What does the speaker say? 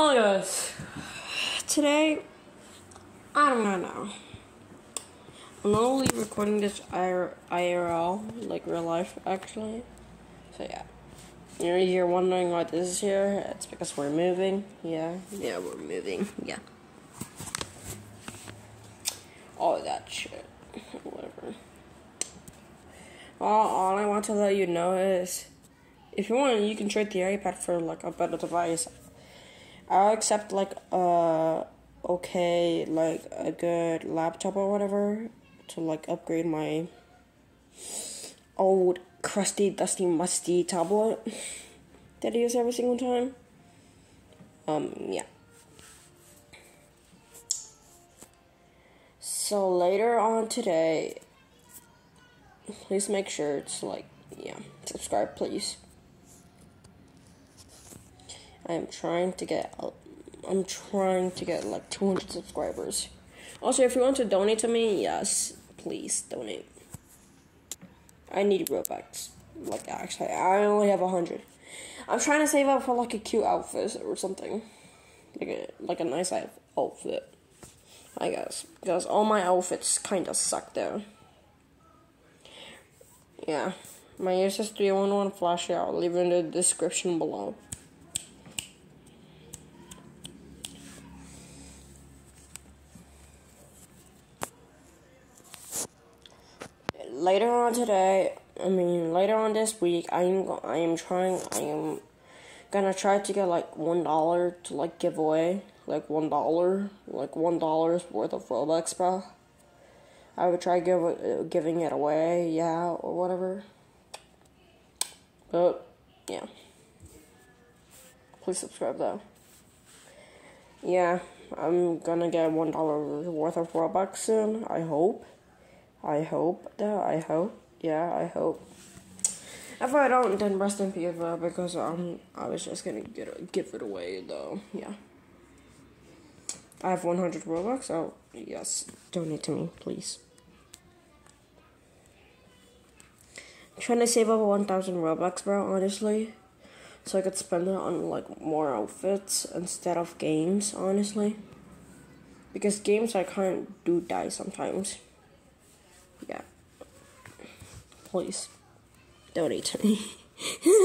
Oh guys, today I don't know. I'm only recording this IRL, like real life, actually. So yeah, you're you're wondering why this is here. It's because we're moving. Yeah, yeah, we're moving. Yeah, all that shit, whatever. All, all I want to let you know is, if you want, you can trade the iPad for like a better device. I'll accept like a okay, like a good laptop or whatever to like upgrade my old crusty, dusty, musty tablet that I use every single time. Um, yeah. So later on today, please make sure to like, yeah, subscribe, please. I am trying to get. I'm trying to get like 200 subscribers. Also, if you want to donate to me, yes, please donate. I need Robux. Like actually, I only have a hundred. I'm trying to save up for like a cute outfit or something, like a like a nice outfit. I guess because all my outfits kind of suck though. Yeah, my Asus 311 flash out. Leave in the description below. Later on today, I mean later on this week, I am I am trying I am gonna try to get like one dollar to like give away like one dollar like one dollar's worth of Robux, bro. I would try give uh, giving it away, yeah, or whatever. But yeah, please subscribe though. Yeah, I'm gonna get one dollar worth of Robux soon. I hope. I hope that I hope. Yeah, I hope. If I don't, then rest in peace, bro, because um, I was just gonna get a, give it away though. Yeah. I have 100 Robux. Oh, yes, donate to me, please. I'm trying to save up 1,000 Robux, bro. Honestly, so I could spend it on like more outfits instead of games. Honestly, because games I can't do die sometimes yeah. Please donate to me.